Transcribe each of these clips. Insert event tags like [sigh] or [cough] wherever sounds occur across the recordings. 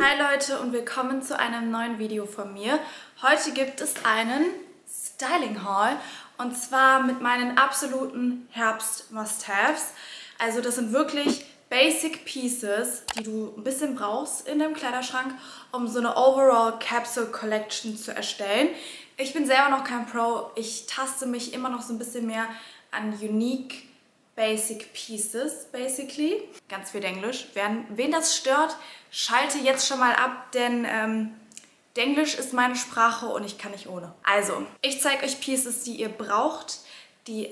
Hi Leute und willkommen zu einem neuen Video von mir. Heute gibt es einen Styling Haul und zwar mit meinen absoluten Herbst-Must-Haves. Also das sind wirklich Basic Pieces, die du ein bisschen brauchst in deinem Kleiderschrank, um so eine Overall Capsule Collection zu erstellen. Ich bin selber noch kein Pro, ich taste mich immer noch so ein bisschen mehr an Unique Basic Pieces, basically. Ganz viel Englisch. Wen, das stört, schalte jetzt schon mal ab, denn ähm, Englisch ist meine Sprache und ich kann nicht ohne. Also, ich zeige euch Pieces, die ihr braucht, die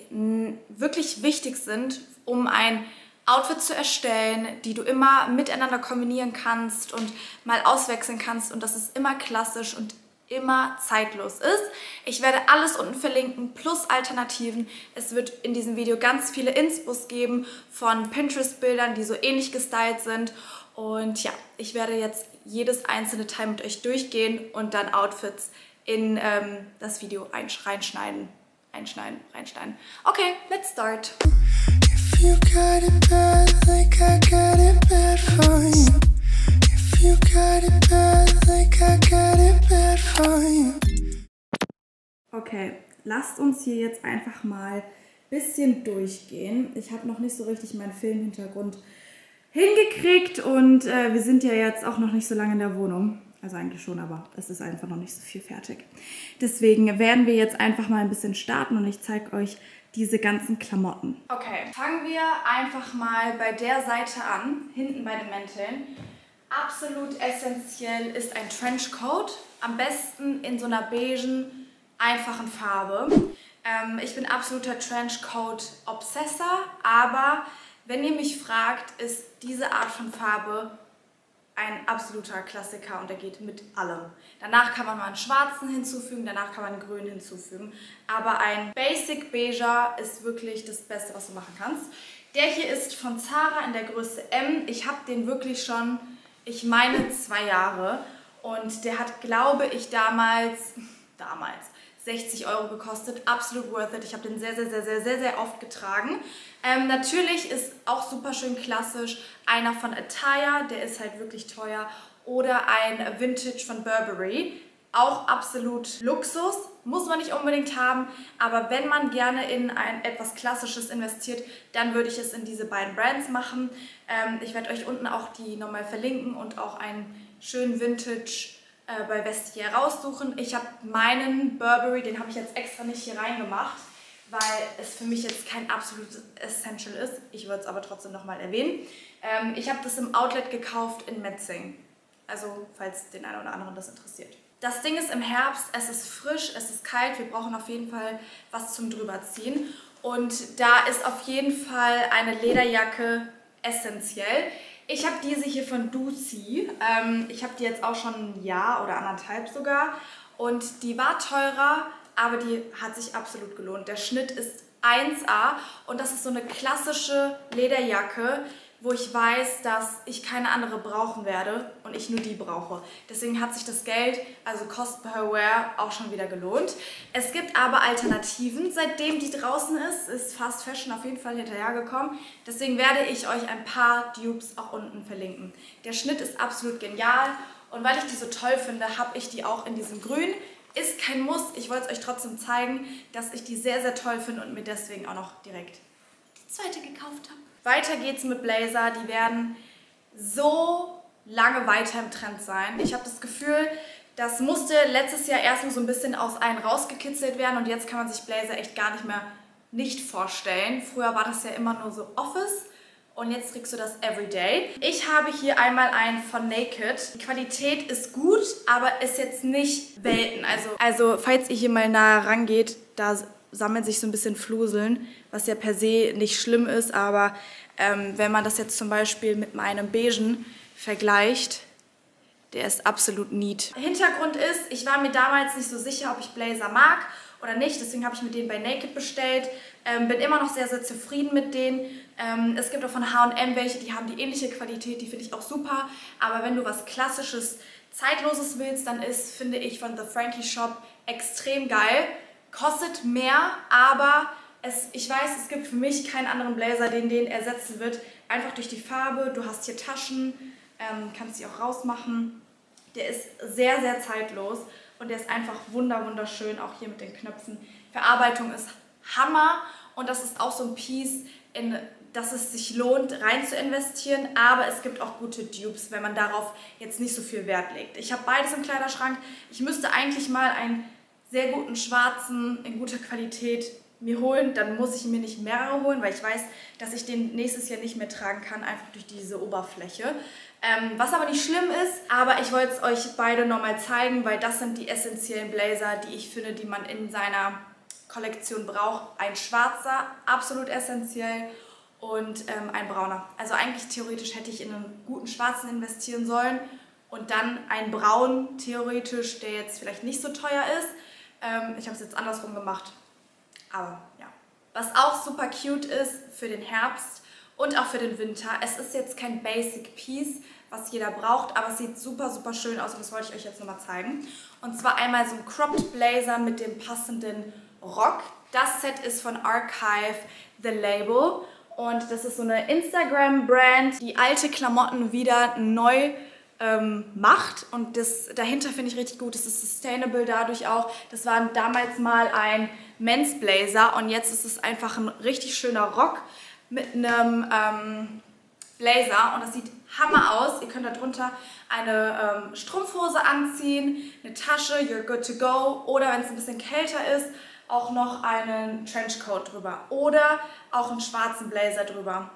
wirklich wichtig sind, um ein Outfit zu erstellen, die du immer miteinander kombinieren kannst und mal auswechseln kannst und das ist immer klassisch und immer zeitlos ist. Ich werde alles unten verlinken, plus Alternativen. Es wird in diesem Video ganz viele Inspos geben von Pinterest-Bildern, die so ähnlich gestylt sind. Und ja, ich werde jetzt jedes einzelne Teil mit euch durchgehen und dann Outfits in ähm, das Video reinschneiden. Einschneiden, reinschneiden. Okay, let's start. If you got it bad, like I got it bad for you. Okay, lasst uns hier jetzt einfach mal ein bisschen durchgehen. Ich habe noch nicht so richtig meinen Filmhintergrund hingekriegt und äh, wir sind ja jetzt auch noch nicht so lange in der Wohnung. Also eigentlich schon, aber es ist einfach noch nicht so viel fertig. Deswegen werden wir jetzt einfach mal ein bisschen starten und ich zeige euch diese ganzen Klamotten. Okay, fangen wir einfach mal bei der Seite an, hinten bei den Mänteln. Absolut essentiell ist ein Trenchcoat, am besten in so einer beigen, einfachen Farbe. Ähm, ich bin absoluter Trenchcoat-Obsessor, aber wenn ihr mich fragt, ist diese Art von Farbe ein absoluter Klassiker und er geht mit allem. Danach kann man mal einen schwarzen hinzufügen, danach kann man einen grünen hinzufügen. Aber ein Basic Beiger ist wirklich das Beste, was du machen kannst. Der hier ist von Zara in der Größe M. Ich habe den wirklich schon, ich meine, zwei Jahre. Und der hat, glaube ich, damals, damals, 60 Euro gekostet. Absolut worth it. Ich habe den sehr, sehr, sehr, sehr, sehr, sehr oft getragen. Ähm, natürlich ist auch super schön klassisch einer von Attire, der ist halt wirklich teuer. Oder ein Vintage von Burberry. Auch absolut Luxus, muss man nicht unbedingt haben, aber wenn man gerne in ein etwas Klassisches investiert, dann würde ich es in diese beiden Brands machen. Ähm, ich werde euch unten auch die nochmal verlinken und auch einen schönen Vintage äh, bei Vestiaire raussuchen. Ich habe meinen Burberry, den habe ich jetzt extra nicht hier reingemacht, weil es für mich jetzt kein absolutes Essential ist. Ich würde es aber trotzdem nochmal erwähnen. Ähm, ich habe das im Outlet gekauft in Metzing. Also, falls den einen oder anderen das interessiert. Das Ding ist im Herbst, es ist frisch, es ist kalt, wir brauchen auf jeden Fall was zum drüberziehen. Und da ist auf jeden Fall eine Lederjacke essentiell. Ich habe diese hier von Duci. Ähm, ich habe die jetzt auch schon ein Jahr oder anderthalb sogar. Und die war teurer, aber die hat sich absolut gelohnt. Der Schnitt ist 1A und das ist so eine klassische Lederjacke, wo ich weiß, dass ich keine andere brauchen werde und ich nur die brauche. Deswegen hat sich das Geld, also Cost per Wear, auch schon wieder gelohnt. Es gibt aber Alternativen. Seitdem die draußen ist, ist Fast Fashion auf jeden Fall hinterhergekommen. Deswegen werde ich euch ein paar Dupes auch unten verlinken. Der Schnitt ist absolut genial und weil ich die so toll finde, habe ich die auch in diesem Grün. Ist kein Muss, ich wollte es euch trotzdem zeigen, dass ich die sehr, sehr toll finde und mir deswegen auch noch direkt die zweite gekauft habe. Weiter geht's mit Blazer. Die werden so lange weiter im Trend sein. Ich habe das Gefühl, das musste letztes Jahr erstmal so ein bisschen aus einem rausgekitzelt werden und jetzt kann man sich Blazer echt gar nicht mehr nicht vorstellen. Früher war das ja immer nur so Office und jetzt kriegst du das Everyday. Ich habe hier einmal einen von Naked. Die Qualität ist gut, aber ist jetzt nicht Welten. Also, also falls ihr hier mal nahe rangeht, da sammeln sich so ein bisschen Fluseln, was ja per se nicht schlimm ist, aber ähm, wenn man das jetzt zum Beispiel mit meinem Beigen vergleicht, der ist absolut neat. Hintergrund ist, ich war mir damals nicht so sicher, ob ich Blazer mag oder nicht, deswegen habe ich mir den bei Naked bestellt. Ähm, bin immer noch sehr, sehr zufrieden mit denen. Ähm, es gibt auch von H&M welche, die haben die ähnliche Qualität, die finde ich auch super. Aber wenn du was Klassisches, Zeitloses willst, dann ist, finde ich, von The Frankie Shop extrem geil kostet mehr, aber es, ich weiß, es gibt für mich keinen anderen Blazer, den den ersetzen wird. Einfach durch die Farbe, du hast hier Taschen, Ähm, kannst die auch rausmachen. Der ist sehr, sehr zeitlos und der ist einfach wunder, wunderschön, auch hier mit den Knöpfen. Verarbeitung ist Hammer und das ist auch so ein Piece, in dass es sich lohnt, rein zu investieren, aber es gibt auch gute Dupes, wenn man darauf jetzt nicht so viel Wert legt. Ich habe beides im Kleiderschrank. Ich müsste eigentlich mal einen sehr guten schwarzen in guter Qualität mir holen, dann muss ich mir nicht mehrere holen, weil ich weiß, dass ich den nächstes Jahr nicht mehr tragen kann, einfach durch diese Oberfläche. Ähm, was aber nicht schlimm ist, aber ich wollte es euch beide nochmal zeigen, weil das sind die essentiellen Blazer, die ich finde, die man in seiner Kollektion braucht. Ein schwarzer, absolut essentiell und ähm, ein brauner. Also eigentlich theoretisch hätte ich in einen guten schwarzen investieren sollen und dann einen braun theoretisch, der jetzt vielleicht nicht so teuer ist. Ähm, ich habe es jetzt andersrum gemacht, aber ja. Was auch super cute ist für den Herbst und auch für den Winter, es ist jetzt kein Basic Piece, was jeder braucht, aber es sieht super, super schön aus und das wollte ich euch jetzt nochmal zeigen. Und zwar einmal so ein Cropped Blazer mit dem passenden Rock. Das Set ist von Archive The Label und das ist so eine Instagram-Brand, die alte Klamotten wieder neu ähm, macht. Und das dahinter finde ich richtig gut. Das ist sustainable dadurch auch. Das war damals mal ein Men's Blazer und jetzt ist es einfach ein richtig schöner Rock mit einem ähm, Blazer und das sieht Hammer aus. Ihr könnt darunter eine ähm, Strumpfhose anziehen, eine Tasche, you're good to go oder wenn es ein bisschen kälter ist, auch noch einen Trenchcoat drüber oder auch einen schwarzen Blazer drüber.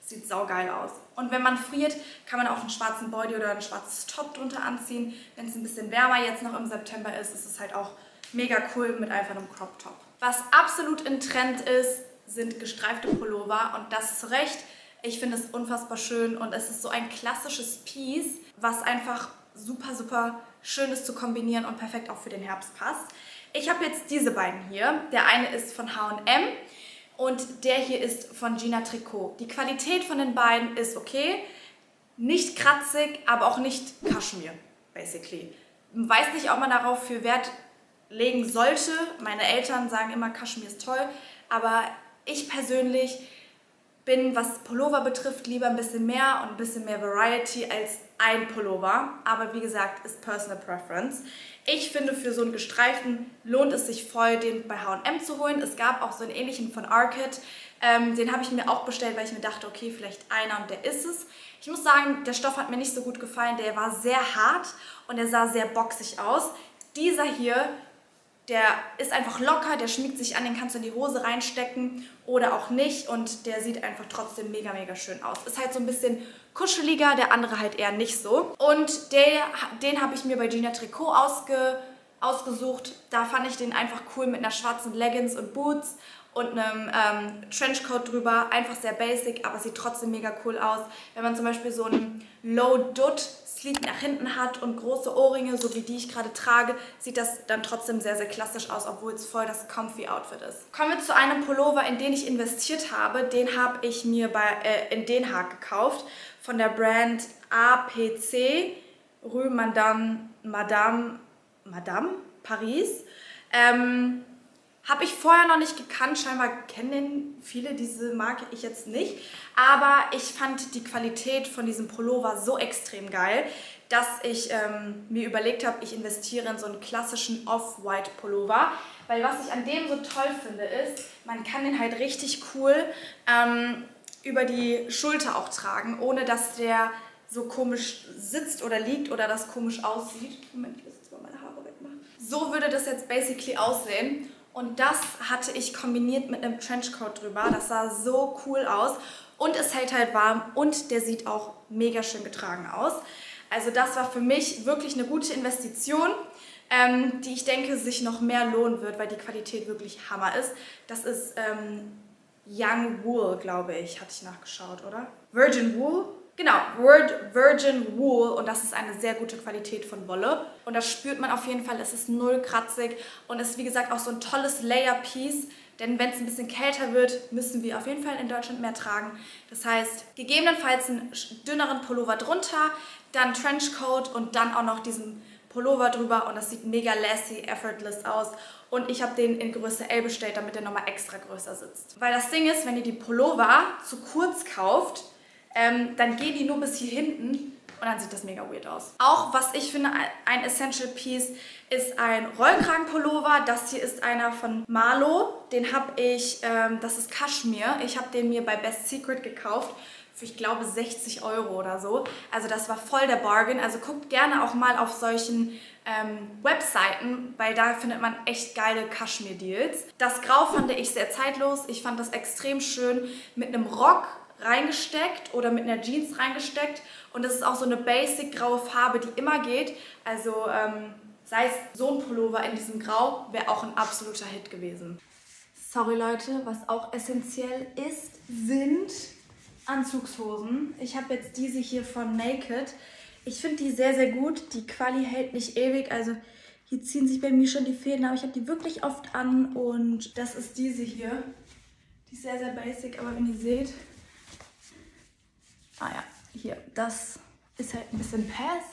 Sieht saugeil aus. Und wenn man friert, kann man auch einen schwarzen Body oder ein schwarzes Top drunter anziehen. Wenn es ein bisschen wärmer jetzt noch im September ist, ist es halt auch mega cool mit einfach einem Crop Top. Was absolut in Trend ist, sind gestreifte Pullover und das zu Recht. Ich finde es unfassbar schön und es ist so ein klassisches Piece, was einfach super, super schön ist zu kombinieren und perfekt auch für den Herbst passt. Ich habe jetzt diese beiden hier. Der eine ist von H&M und der hier ist von Gina Tricot. Die Qualität von den beiden ist okay. Nicht kratzig, aber auch nicht Kaschmir, basically. Weiß nicht, ob man darauf für Wert legen sollte. Meine Eltern sagen immer, Kaschmir ist toll. Aber ich persönlich bin, was Pullover betrifft, lieber ein bisschen mehr und ein bisschen mehr Variety als ein Pullover. Aber wie gesagt, ist Personal Preference. Ich finde, für so einen gestreiften lohnt es sich voll, den bei H&M zu holen. Es gab auch so einen ähnlichen von Arcade. Ähm, den habe ich mir auch bestellt, weil ich mir dachte, okay, vielleicht einer und der ist es. Ich muss sagen, der Stoff hat mir nicht so gut gefallen. Der war sehr hart und der sah sehr boxig aus. Dieser hier der ist einfach locker, der schmiegt sich an, den kannst du in die Hose reinstecken oder auch nicht und der sieht einfach trotzdem mega, mega schön aus. Ist halt so ein bisschen kuscheliger, der andere halt eher nicht so. Und der, den habe ich mir bei Gina Tricot ausge, ausgesucht. Da fand ich den einfach cool mit einer schwarzen Leggings und Boots und einem ähm, Trenchcoat drüber. Einfach sehr basic, aber sieht trotzdem mega cool aus. Wenn man zum Beispiel so einen Low Sleeve nach hinten hat und große Ohrringe, so wie die ich gerade trage, sieht das dann trotzdem sehr, sehr klassisch aus, obwohl es voll das comfy Outfit ist. Kommen wir zu einem Pullover, in den ich investiert habe. Den habe ich mir bei, äh, in Den Haag gekauft von der Brand APC Rue Madame, Madame, Madame Paris. Ähm, habe ich vorher noch nicht gekannt, scheinbar kennen viele diese Marke, ich jetzt nicht. Aber ich fand die Qualität von diesem Pullover so extrem geil, dass ich ähm, mir überlegt habe, ich investiere in so einen klassischen Off-White Pullover. Weil was ich an dem so toll finde ist, man kann den halt richtig cool ähm, über die Schulter auch tragen, ohne dass der so komisch sitzt oder liegt oder das komisch aussieht. Moment, ich muss jetzt mal meine Haare wegmachen. So würde das jetzt basically aussehen. Und das hatte ich kombiniert mit einem Trenchcoat drüber. Das sah so cool aus. Und es hält halt warm und der sieht auch mega schön getragen aus. Also das war für mich wirklich eine gute Investition, ähm, die ich denke sich noch mehr lohnen wird, weil die Qualität wirklich Hammer ist. Das ist ähm, Young Wool, glaube ich, hatte ich nachgeschaut, oder? Virgin Wool Genau, Virgin Wool und das ist eine sehr gute Qualität von Wolle. Und das spürt man auf jeden Fall, es ist null kratzig und es ist wie gesagt auch so ein tolles Layer-Piece. Denn wenn es ein bisschen kälter wird, müssen wir auf jeden Fall in Deutschland mehr tragen. Das heißt, gegebenenfalls einen dünneren Pullover drunter, dann Trenchcoat und dann auch noch diesen Pullover drüber und das sieht mega lassy, effortless aus. Und ich habe den in Größe L bestellt, damit der nochmal extra größer sitzt. Weil das Ding ist, wenn ihr die Pullover zu kurz kauft, ähm, dann gehen die nur bis hier hinten und dann sieht das mega weird aus. Auch was ich finde, ein Essential Piece ist ein Rollkragenpullover. Das hier ist einer von Marlo. Den habe ich, ähm, das ist Kaschmir. Ich habe den mir bei Best Secret gekauft für, ich glaube, 60 Euro oder so. Also das war voll der Bargain. Also guckt gerne auch mal auf solchen ähm, Webseiten, weil da findet man echt geile Kaschmir-Deals. Das Grau fand ich sehr zeitlos. Ich fand das extrem schön mit einem Rock reingesteckt oder mit einer Jeans reingesteckt. Und das ist auch so eine basic graue Farbe, die immer geht. Also ähm, sei es so ein Pullover in diesem Grau, wäre auch ein absoluter Hit gewesen. Sorry Leute, was auch essentiell ist, sind Anzugshosen. Ich habe jetzt diese hier von Naked. Ich finde die sehr, sehr gut. Die Quali hält nicht ewig, also hier ziehen sich bei mir schon die Fäden, aber ich habe die wirklich oft an und das ist diese hier. Die ist sehr, sehr basic, aber wenn ihr seht, ah ja, hier, das ist halt ein bisschen Pass.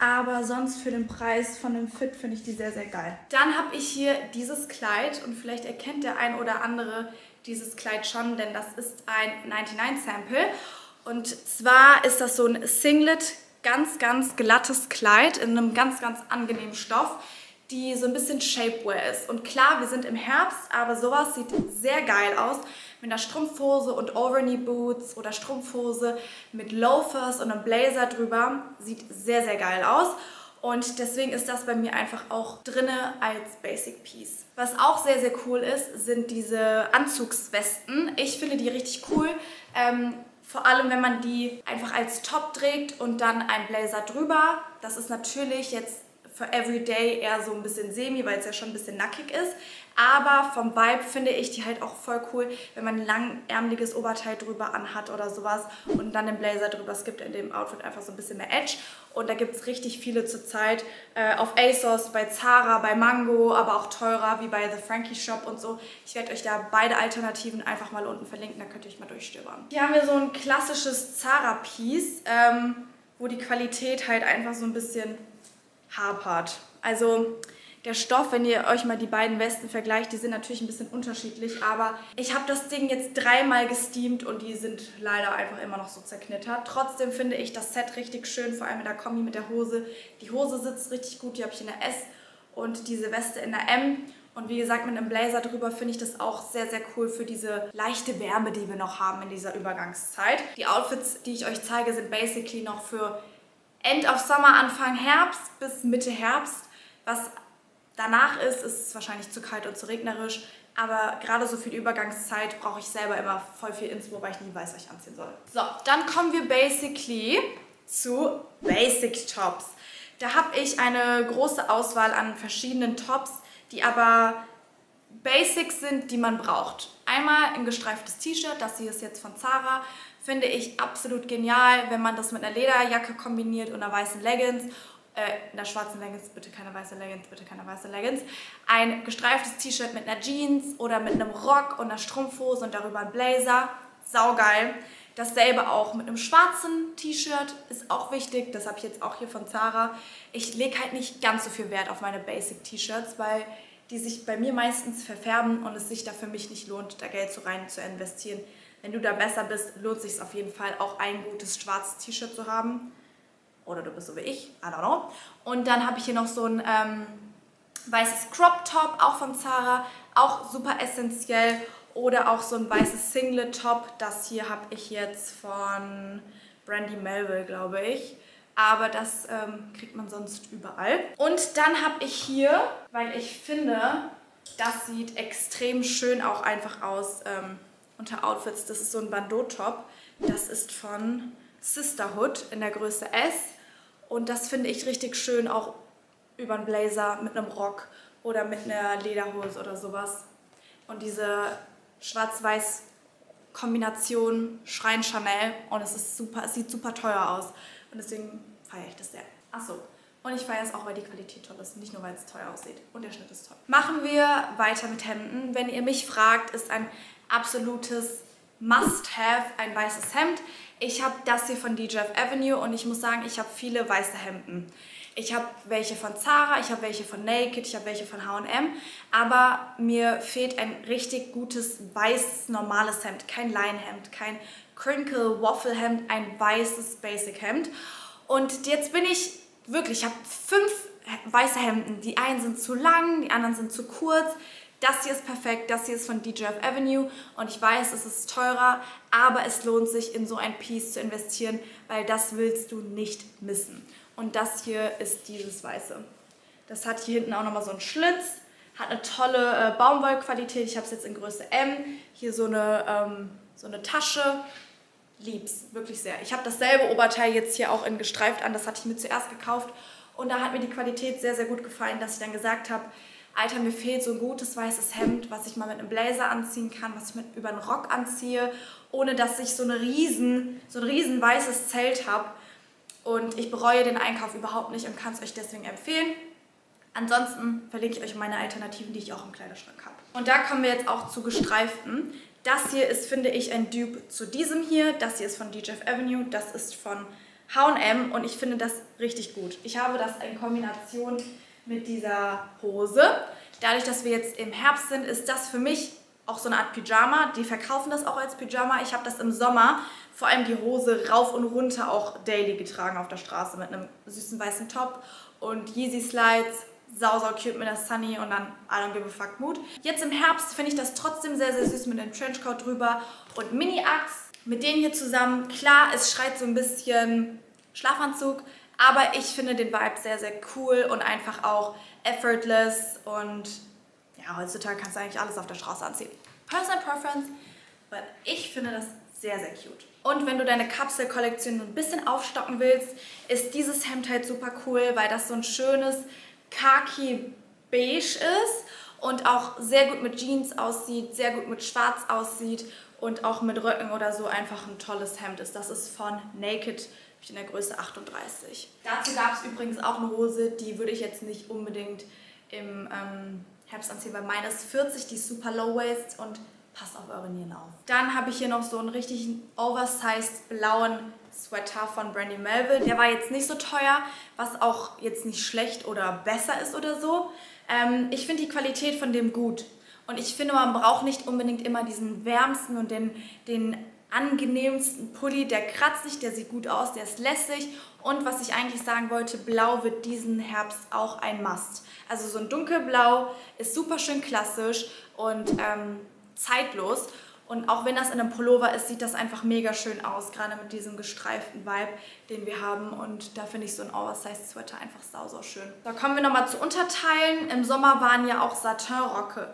Aber sonst für den Preis von dem Fit finde ich die sehr, sehr geil. Dann habe ich hier dieses Kleid und vielleicht erkennt der ein oder andere dieses Kleid schon, denn das ist ein 99 Sample. Und zwar ist das so ein Singlet, ganz, ganz glattes Kleid in einem ganz, ganz angenehmen Stoff die so ein bisschen Shapewear ist. Und klar, wir sind im Herbst, aber sowas sieht sehr geil aus. Mit einer Strumpfhose und Overknee Boots oder Strumpfhose mit Loafers und einem Blazer drüber. Sieht sehr, sehr geil aus. Und deswegen ist das bei mir einfach auch drinne als Basic Piece. Was auch sehr, sehr cool ist, sind diese Anzugswesten. Ich finde die richtig cool. Ähm, vor allem, wenn man die einfach als Top trägt und dann ein Blazer drüber. Das ist natürlich jetzt für Everyday eher so ein bisschen semi, weil es ja schon ein bisschen nackig ist. Aber vom Vibe finde ich die halt auch voll cool, wenn man ein langärmeliges Oberteil drüber anhat oder sowas und dann den Blazer drüber. Es gibt in dem Outfit einfach so ein bisschen mehr Edge. Und da gibt es richtig viele zurzeit äh, auf ASOS, bei Zara, bei Mango, aber auch teurer wie bei The Frankie Shop und so. Ich werde euch da beide Alternativen einfach mal unten verlinken, da könnt ihr euch mal durchstöbern. Hier haben wir so ein klassisches Zara-Piece, ähm, wo die Qualität halt einfach so ein bisschen hapert. Also der Stoff, wenn ihr euch mal die beiden Westen vergleicht, die sind natürlich ein bisschen unterschiedlich, aber ich habe das Ding jetzt dreimal gesteamt und die sind leider einfach immer noch so zerknittert. Trotzdem finde ich das Set richtig schön, vor allem in der Kombi mit der Hose. Die Hose sitzt richtig gut, die habe ich in der S und diese Weste in der M. Und wie gesagt, mit einem Blazer drüber finde ich das auch sehr, sehr cool für diese leichte Wärme, die wir noch haben in dieser Übergangszeit. Die Outfits, die ich euch zeige, sind basically noch für End of Sommer, Anfang Herbst bis Mitte Herbst. Was danach ist, ist es wahrscheinlich zu kalt und zu regnerisch. Aber gerade so die Übergangszeit brauche ich selber immer voll viel Inspo, weil ich nie weiß, was ich anziehen soll. So, dann kommen wir basically zu Basic Tops. Da habe ich eine große Auswahl an verschiedenen Tops, die aber Basics sind, die man braucht. Einmal ein gestreiftes T-Shirt, das hier ist jetzt von Zara. Finde ich absolut genial, wenn man das mit einer Lederjacke kombiniert und einer weißen Leggings. Äh, einer schwarzen Leggings, bitte keine weiße Leggings, bitte keine weiße Leggings. Ein gestreiftes T-Shirt mit einer Jeans oder mit einem Rock und einer Strumpfhose und darüber ein Blazer. Saugeil. Dasselbe auch mit einem schwarzen T-Shirt ist auch wichtig. Das habe ich jetzt auch hier von Zara. Ich lege halt nicht ganz so viel Wert auf meine Basic-T-Shirts, weil die sich bei mir meistens verfärben und es sich da für mich nicht lohnt, da Geld so rein zu investieren. Wenn du da besser bist, lohnt sich auf jeden Fall auch ein gutes schwarzes T-Shirt zu haben. Oder du bist so wie ich, I don't know. Und dann habe ich hier noch so ein ähm, weißes Crop Top, auch von Zara, auch super essentiell. Oder auch so ein weißes Singlet Top, das hier habe ich jetzt von Brandy Melville, glaube ich. Aber das ähm, kriegt man sonst überall. Und dann habe ich hier, weil ich finde, das sieht extrem schön auch einfach aus, ähm, unter Outfits. Das ist so ein Bandeau-Top. Das ist von Sisterhood in der Größe S. Und das finde ich richtig schön, auch über einen Blazer mit einem Rock oder mit einer Lederhose oder sowas. Und diese schwarz-weiß Kombination schreien Chanel und es ist super, es sieht super teuer aus. Und deswegen feiere ich das sehr. Achso, und ich feiere es auch, weil die Qualität toll ist, nicht nur, weil es teuer aussieht. Und der Schnitt ist toll. Machen wir weiter mit Hemden. Wenn ihr mich fragt, ist ein absolutes Must-Have, ein weißes Hemd. Ich habe das hier von DJF Avenue und ich muss sagen, ich habe viele weiße Hemden. Ich habe welche von Zara, ich habe welche von Naked, ich habe welche von H&M, aber mir fehlt ein richtig gutes weißes normales Hemd, kein Leinenhemd, kein Crinkle Waffle Hemd, ein weißes Basic Hemd. Und jetzt bin ich wirklich, ich habe fünf weiße Hemden. Die einen sind zu lang, die anderen sind zu kurz. Das hier ist perfekt, das hier ist von DJF Avenue und ich weiß, es ist teurer, aber es lohnt sich in so ein Piece zu investieren, weil das willst du nicht missen. Und das hier ist dieses Weiße. Das hat hier hinten auch nochmal so einen Schlitz, hat eine tolle äh, Baumwollqualität. Ich habe es jetzt in Größe M. Hier so eine, ähm, so eine Tasche. Lieb's, wirklich sehr. Ich habe dasselbe Oberteil jetzt hier auch in gestreift an. Das hatte ich mir zuerst gekauft und da hat mir die Qualität sehr, sehr gut gefallen, dass ich dann gesagt habe, Alter, mir fehlt so ein gutes weißes Hemd, was ich mal mit einem Blazer anziehen kann, was ich mit über einen Rock anziehe, ohne dass ich so, eine riesen, so ein riesen weißes Zelt habe. Und ich bereue den Einkauf überhaupt nicht und kann es euch deswegen empfehlen. Ansonsten verlinke ich euch meine Alternativen, die ich auch im Kleiderschrank habe. Und da kommen wir jetzt auch zu gestreiften. Das hier ist, finde ich, ein Dupe zu diesem hier. Das hier ist von DJF Avenue, das ist von H&M und ich finde das richtig gut. Ich habe das in Kombination mit dieser Hose. Dadurch, dass wir jetzt im Herbst sind, ist das für mich auch so eine Art Pyjama. Die verkaufen das auch als Pyjama. Ich habe das im Sommer, vor allem die Hose, rauf und runter auch daily getragen auf der Straße mit einem süßen weißen Top und Yeezy Slides. Sau, sau cute mit der Sunny und dann I don't give a fuck Mood. Jetzt im Herbst finde ich das trotzdem sehr, sehr süß mit einem Trenchcoat drüber und Mini-Axe mit denen hier zusammen. Klar, es schreit so ein bisschen Schlafanzug, aber ich finde den Vibe sehr, sehr cool und einfach auch effortless und ja, heutzutage kannst du eigentlich alles auf der Straße anziehen. Personal Preference, aber ich finde das sehr, sehr cute. Und wenn du deine Kapselkollektion ein bisschen aufstocken willst, ist dieses Hemd halt super cool, weil das so ein schönes Khaki-Beige ist und auch sehr gut mit Jeans aussieht, sehr gut mit Schwarz aussieht und auch mit Röcken oder so einfach ein tolles Hemd ist. Das ist von Naked in der Größe 38. Dazu gab es übrigens auch eine Hose, die würde ich jetzt nicht unbedingt im ähm, Herbst anziehen, weil meine ist 40, die ist super low waist und passt auf eure Nieren auf. Dann habe ich hier noch so einen richtigen oversized blauen Sweater von Brandy Melville. Der war jetzt nicht so teuer, was auch jetzt nicht schlecht oder besser ist oder so. Ähm, ich finde die Qualität von dem gut. Und ich finde, man braucht nicht unbedingt immer diesen wärmsten und den, den angenehmsten Pulli. Der kratzt nicht, der sieht gut aus, der ist lässig. Und was ich eigentlich sagen wollte, blau wird diesen Herbst auch ein Must. Also so ein dunkelblau ist super schön klassisch und ähm, zeitlos. Und auch wenn das in einem Pullover ist, sieht das einfach mega schön aus, gerade mit diesem gestreiften Vibe, den wir haben. Und da finde ich so ein Oversized Sweater einfach sau, sau schön. Da kommen wir nochmal zu Unterteilen. Im Sommer waren ja auch Satinrocke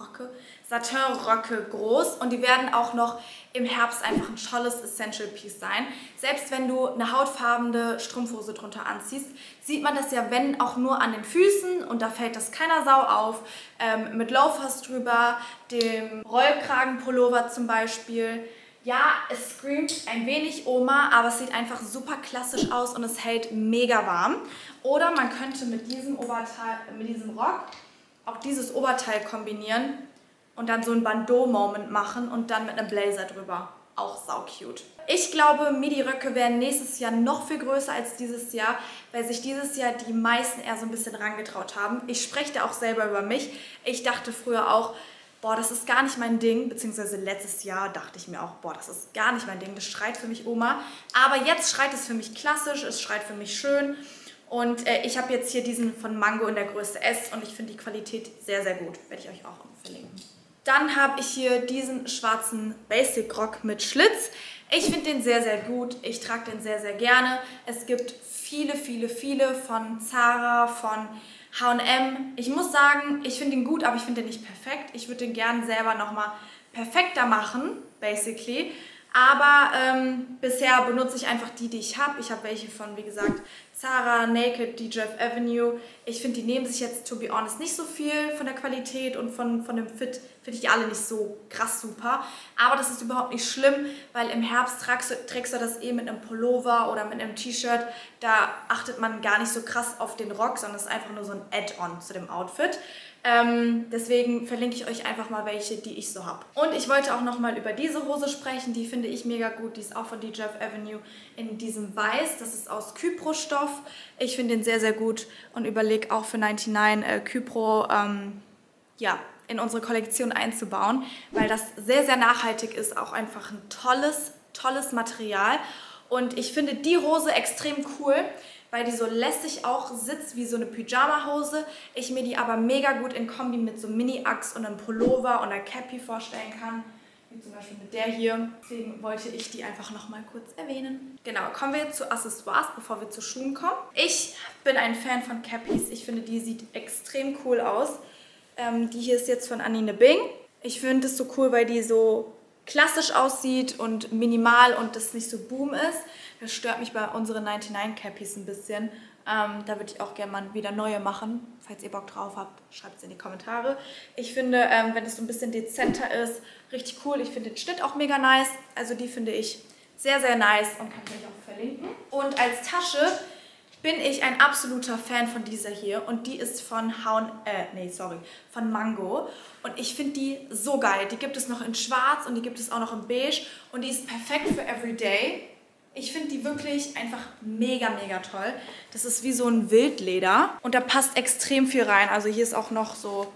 Rocke, Satin-Röcke groß und die werden auch noch im Herbst einfach ein tolles Essential Piece sein. Selbst wenn du eine hautfarbene Strumpfhose drunter anziehst, sieht man das ja, wenn auch nur an den Füßen und da fällt das keiner Sau auf. Ähm, mit Loafers drüber, dem Rollkragenpullover zum Beispiel. Ja, es screamt ein wenig Oma, aber es sieht einfach super klassisch aus und es hält mega warm. Oder man könnte mit diesem Oberteil, mit diesem Rock auch dieses Oberteil kombinieren und dann so ein Bandeau-Moment machen und dann mit einem Blazer drüber. Auch sau cute. Ich glaube, Midi-Röcke werden nächstes Jahr noch viel größer als dieses Jahr, weil sich dieses Jahr die meisten eher so ein bisschen rangetraut haben. Ich spreche da auch selber über mich. Ich dachte früher auch, boah, das ist gar nicht mein Ding, beziehungsweise letztes Jahr dachte ich mir auch, boah, das ist gar nicht mein Ding, das schreit für mich Oma. Aber jetzt schreit es für mich klassisch, es schreit für mich schön und äh, ich habe jetzt hier diesen von Mango in der Größe S und ich finde die Qualität sehr, sehr gut. Werde ich euch auch verlinken. Dann habe ich hier diesen schwarzen Basic Rock mit Schlitz. Ich finde den sehr, sehr gut. Ich trage den sehr, sehr gerne. Es gibt viele, viele, viele von Zara, von H&M. Ich muss sagen, ich finde ihn gut, aber ich finde den nicht perfekt. Ich würde den gerne selber nochmal perfekter machen, basically. Aber ähm, bisher benutze ich einfach die, die ich habe. Ich habe welche von, wie gesagt, Zara, Naked, DJF Avenue. Ich finde, die nehmen sich jetzt, to be honest, nicht so viel von der Qualität und von, von dem Fit. Finde ich die alle nicht so krass super. Aber das ist überhaupt nicht schlimm, weil im Herbst trägst trägst du das eh mit einem Pullover oder mit einem T-Shirt. Da achtet man gar nicht so krass auf den Rock, sondern es ist einfach nur so ein Add-on zu dem Outfit. Ähm, deswegen verlinke ich euch einfach mal welche, die ich so habe. Und ich wollte auch nochmal über diese Hose sprechen. Die finde ich mega gut. Die ist auch von DJF Avenue in diesem Weiß. Das ist aus Kypro-Stoff. Ich finde den sehr, sehr gut und überlege auch für 99 äh, Kypro ähm, ja, in unsere Kollektion einzubauen, weil das sehr, sehr nachhaltig ist. Auch einfach ein tolles, tolles Material. Und ich finde die Hose extrem cool, weil die so lässig auch sitzt wie so eine Pyjama-Hose. Ich mir die aber mega gut in Kombi mit so Mini-Axt und einem Pullover und einer Cappy vorstellen kann. Wie zum Beispiel mit der hier. Deswegen wollte ich die einfach nochmal kurz erwähnen. Genau, kommen wir zu Accessoires, bevor wir zu Schuhen kommen. Ich bin ein Fan von Cappies. Ich finde, die sieht extrem cool aus. Ähm, die hier ist jetzt von Anine Bing. Ich finde es so cool, weil die so klassisch aussieht und minimal und das nicht so boom ist. Das stört mich bei unseren 99 Cappies ein bisschen. Ähm, da würde ich auch gerne mal wieder neue machen. Falls ihr Bock drauf habt, schreibt es in die Kommentare. Ich finde, ähm, wenn es so ein bisschen dezenter ist, richtig cool. Ich finde den Schnitt auch mega nice. Also die finde ich sehr, sehr nice und kann ich euch auch verlinken. Und als Tasche bin ich ein absoluter Fan von dieser hier und die ist von Haun, äh, nee, sorry, von Mango und ich finde die so geil. Die gibt es noch in schwarz und die gibt es auch noch in beige und die ist perfekt für everyday. Ich finde die wirklich einfach mega, mega toll. Das ist wie so ein Wildleder und da passt extrem viel rein. Also hier ist auch noch so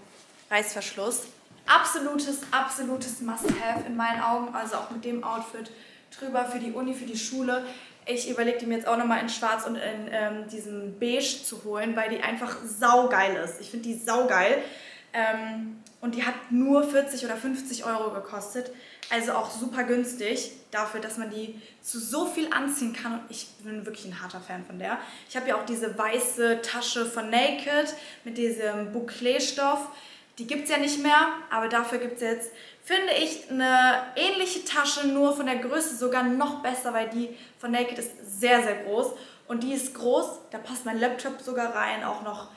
Reißverschluss. Absolutes, absolutes Must-Have in meinen Augen. Also auch mit dem Outfit drüber für die Uni, für die Schule. Ich überlege die mir jetzt auch nochmal in schwarz und in ähm, diesem beige zu holen, weil die einfach saugeil ist. Ich finde die saugeil. Ähm, und die hat nur 40 oder 50 Euro gekostet. Also auch super günstig dafür, dass man die zu so viel anziehen kann. Und ich bin wirklich ein harter Fan von der. Ich habe ja auch diese weiße Tasche von Naked mit diesem Bouclé-Stoff. Die gibt es ja nicht mehr, aber dafür gibt es jetzt, finde ich, eine ähnliche Tasche, nur von der Größe sogar noch besser, weil die von Naked ist sehr, sehr groß. Und die ist groß, da passt mein Laptop sogar rein, auch noch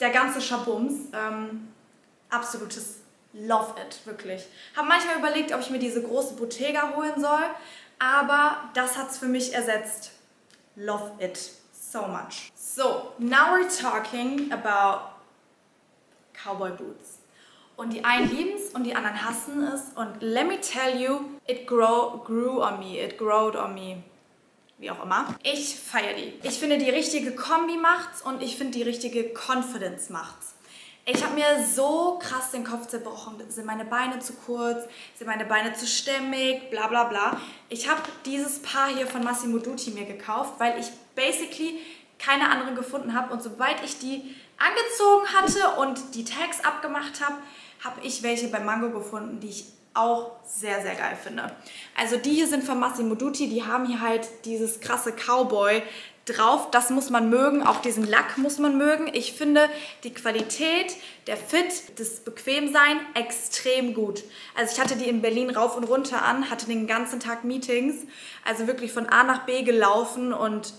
der ganze Schabums. Ähm, absolutes Love it, wirklich. Habe manchmal überlegt, ob ich mir diese große Bottega holen soll, aber das hat es für mich ersetzt. Love it so much. So, now we're talking about Cowboy Boots. Und die einen lieben es und die anderen hassen es. Und let me tell you, it grow, grew on me, it growed on me. Wie auch immer. Ich feiere die. Ich finde, die richtige Kombi macht's und ich finde, die richtige Confidence macht's. Ich habe mir so krass den Kopf zerbrochen. Sind meine Beine zu kurz? Sind meine Beine zu stämmig? Bla bla bla. Ich habe dieses Paar hier von Massimo Dutti mir gekauft, weil ich basically keine anderen gefunden habe. Und sobald ich die angezogen hatte und die Tags abgemacht habe, habe ich welche bei Mango gefunden, die ich auch sehr, sehr geil finde. Also die hier sind von Massimo Dutti, die haben hier halt dieses krasse Cowboy drauf. Das muss man mögen, auch diesen Lack muss man mögen. Ich finde die Qualität, der Fit, das Bequemsein extrem gut. Also ich hatte die in Berlin rauf und runter an, hatte den ganzen Tag Meetings, also wirklich von A nach B gelaufen und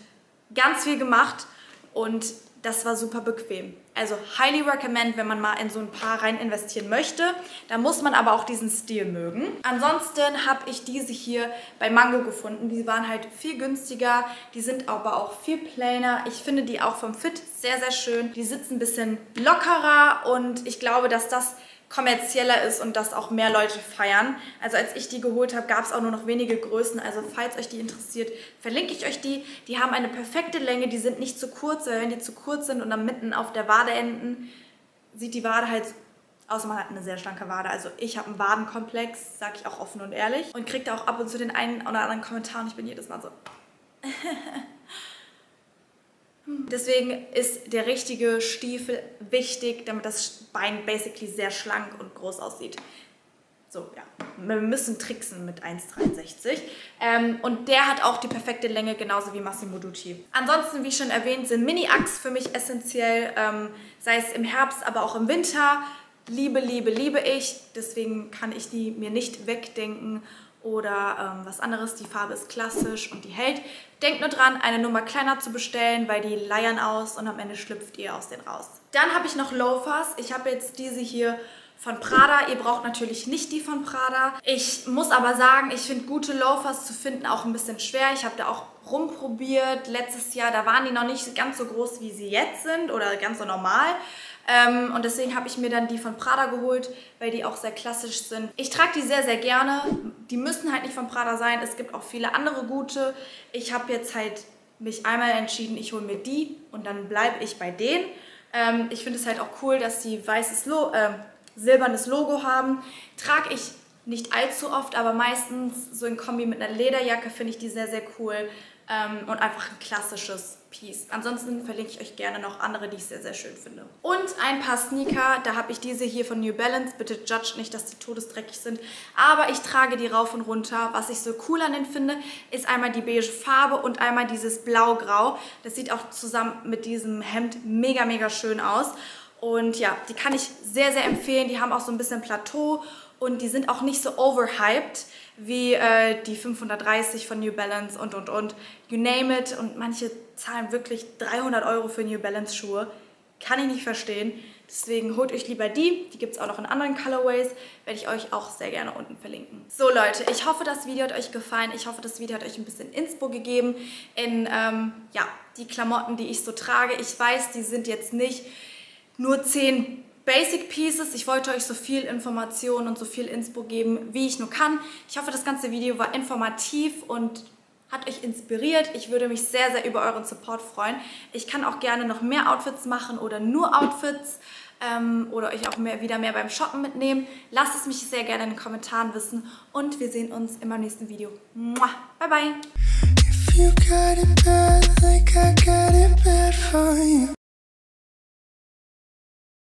ganz viel gemacht und das war super bequem. Also highly recommend, wenn man mal in so ein Paar rein investieren möchte. Da muss man aber auch diesen Stil mögen. Ansonsten habe ich diese hier bei Mango gefunden. Die waren halt viel günstiger. Die sind aber auch viel plainer. Ich finde die auch vom Fit sehr, sehr schön. Die sitzen ein bisschen lockerer und ich glaube, dass das kommerzieller ist und das auch mehr Leute feiern. Also als ich die geholt habe, gab es auch nur noch wenige Größen. Also falls euch die interessiert, verlinke ich euch die. Die haben eine perfekte Länge, die sind nicht zu kurz, weil wenn die zu kurz sind und dann mitten auf der Wade enden, sieht die Wade halt Außer man hat eine sehr schlanke Wade. Also ich habe einen Wadenkomplex, sage ich auch offen und ehrlich. Und kriege da auch ab und zu den einen oder anderen Kommentar und ich bin jedes Mal so... [laughs] Deswegen ist der richtige Stiefel wichtig, damit das Bein basically sehr schlank und groß aussieht. So, ja. Wir müssen tricksen mit 1,63. Ähm, und der hat auch die perfekte Länge, genauso wie Massimo Dutti. Ansonsten, wie schon erwähnt, sind Mini-Achs für mich essentiell, ähm, sei es im Herbst, aber auch im Winter. Liebe, liebe, liebe ich. Deswegen kann ich die mir nicht wegdenken oder ähm, was anderes. Die Farbe ist klassisch und die hält. Denkt nur dran, eine Nummer kleiner zu bestellen, weil die leiern aus und am Ende schlüpft ihr aus denen raus. Dann habe ich noch Loafers. Ich habe jetzt diese hier von Prada. Ihr braucht natürlich nicht die von Prada. Ich muss aber sagen, ich finde gute Loafers zu finden auch ein bisschen schwer. Ich habe da auch rumprobiert. Letztes Jahr, da waren die noch nicht ganz so groß, wie sie jetzt sind oder ganz so normal. Ähm, und deswegen habe ich mir dann die von Prada geholt, weil die auch sehr klassisch sind. Ich trage die sehr, sehr gerne. Die müssen halt nicht von Prada sein. Es gibt auch viele andere gute. Ich habe jetzt halt mich einmal entschieden, ich hole mir die und dann bleibe ich bei denen. Ähm, ich finde es halt auch cool, dass die weißes Lo äh, silbernes Logo haben. Trage ich nicht allzu oft, aber meistens so in Kombi mit einer Lederjacke finde ich die sehr, sehr cool ähm, und einfach ein klassisches Piece. Ansonsten verlinke ich euch gerne noch andere, die ich sehr, sehr schön finde. Und ein paar Sneaker, da habe ich diese hier von New Balance. Bitte judge nicht, dass die todesdreckig sind, aber ich trage die rauf und runter. Was ich so cool an denen finde, ist einmal die beige Farbe und einmal dieses Blau-Grau. Das sieht auch zusammen mit diesem Hemd mega, mega schön aus. Und ja, die kann ich sehr, sehr empfehlen. Die haben auch so ein bisschen Plateau und die sind auch nicht so overhyped wie äh, die 530 von New Balance und und und. You name it. Und manche zahlen wirklich 300 Euro für New Balance Schuhe. Kann ich nicht verstehen. Deswegen holt euch lieber die. Die gibt es auch noch in anderen Colorways. Werde ich euch auch sehr gerne unten verlinken. So Leute, ich hoffe, das Video hat euch gefallen. Ich hoffe, das Video hat euch ein bisschen Inspo gegeben in ähm, ja, die Klamotten, die ich so trage. Ich weiß, die sind jetzt nicht nur 10 Basic Pieces. Ich wollte euch so viel Information und so viel Inspo geben, wie ich nur kann. Ich hoffe, das ganze Video war informativ und hat euch inspiriert. Ich würde mich sehr, sehr über euren Support freuen. Ich kann auch gerne noch mehr Outfits machen oder nur Outfits ähm, oder euch auch mehr, wieder mehr beim Shoppen mitnehmen. Lasst es mich sehr gerne in den Kommentaren wissen und wir sehen uns in meinem nächsten Video. Mua. Bye, bye.